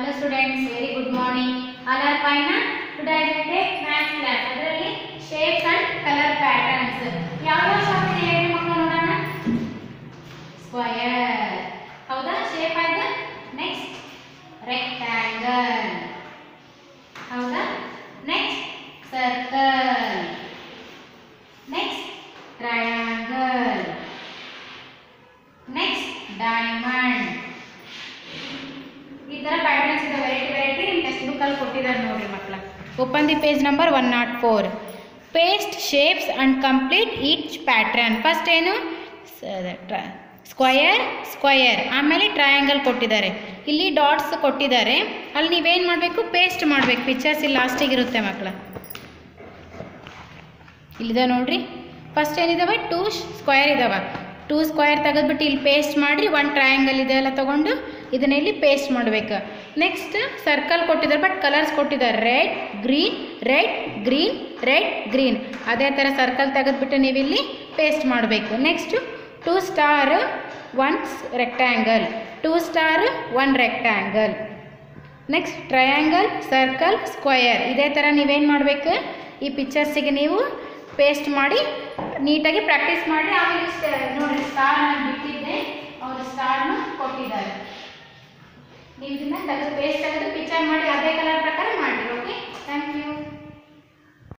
Hello students, very good morning. All are fine na? Today I will take math class. ಅದರಲ್ಲಿ shapes and color patterns. ಯಾವ ಯಾವ shape ಇದೆ ಹೇಳಿ ಮಕ್ಕಳು ನೋಡೋಣ ಸ್ಕ್ವಯರ್ ಹೌದಾ ಶೇಪ್ ಆಯ್ತು ನೆಕ್ಸ್ಟ್ ರೆಕ್ಟ್ಯಾಂಗಲ್ ಹೌದಾ next circle next triangle next diamond ಈ ಥರ ಇದೆ ವೆರೈಟಿ ವೆರೈಟಿ ನಿಮ್ಮ ಟೆಕ್ಸ್ಟ್ ಬುಕ್ಕಲ್ಲಿ ಕೊಟ್ಟಿದ್ದಾರೆ ನೋಡಿ ಮಕ್ಕಳ open the page number one naught four paste shapes and complete each pattern first ಏನು? ಸ್ಕ್ವಯರ್ ಸ್ಕ್ವಯರ್ ಆಮೇಲೆ ಟ್ರಯಾಂಗಲ್ ಕೊಟ್ಟಿದ್ದಾರೆ. ಇಲ್ಲಿ ಡಾಟ್ಸ್ ಕೊಟ್ಟಿದ್ದಾರೆ. ಅಲ್ಲಿ ನೀವೇನು ಮಾಡಬೇಕು? ಪೇಸ್ಟ್ ಮಾಡಬೇಕು. ಪಿಕ್ಚರ್ಸ್ ಇಲ್ಲಿ ಲಾಸ್ಟಿಗೆ ಇರುತ್ತೆ ಮಕ್ಕಳ ಇಲ್ಲಿದ ನೋಡ್ರಿ. ಫಸ್ಟ್ ಏನಿದಾವೆ? ಟೂ ಸ್ಕ್ವಯರ್ ಇದಾವೆ. ಟೂ ಸ್ಕ್ವಯರ್ ತೆಗೆದ್ಬಿಟ್ಟು ಇಲ್ಲಿ ಪೇಸ್ಟ್ ಮಾಡಿ ಒನ್ ಟ್ರಯಾಂಗಲ್ ಇದೆ ಎಲ್ಲ ತೊಗೊಂಡು ಇದನ್ನ ಇಲ್ಲಿ ಪೇಸ್ಟ್ ಮಾಡಬೇಕು. ನೆಕ್ಸ್ಟ್ ಸರ್ಕಲ್ ಕೊಟ್ಟಿದ್ದಾರೆ ಬಟ್ ಕಲರ್ಸ್ ಕೊಟ್ಟಿದ್ದಾರೆ. Red green red green red green ಅದೇ ಥರ ಸರ್ಕಲ್ ತೆಗೆದ್ಬಿಟ್ಟು ನೀವು ಇಲ್ಲಿ ಪೇಸ್ಟ್ ಮಾಡಬೇಕು next two star one rectangle two star one rectangle next triangle circle square ಇದೇ ಥರ ನೀವೇನು ಮಾಡಬೇಕು? ಈ ಪಿಕ್ಚರ್ಸಿಗೆ ನೀವು ಪೇಸ್ಟ್ ಮಾಡಿ, ನೀಟಾಗಿ ಪ್ರಾಕ್ಟೀಸ್ ಮಾಡಿ. ಆಮೇಲೆ ನೋಡಿ ಸ್ಟಾರ್ ಬಿಟ್ಟಿದ್ದೆ ನೀವು ಇದನ್ನ ತೆಗೆದು ಪೇಸ್ಟ್ ತೆಗೆದು ಪಿಚ್ಚರ್ ಮಾಡಿ ಅದೇ ಕಲರ್ ಪ್ರಕಾರ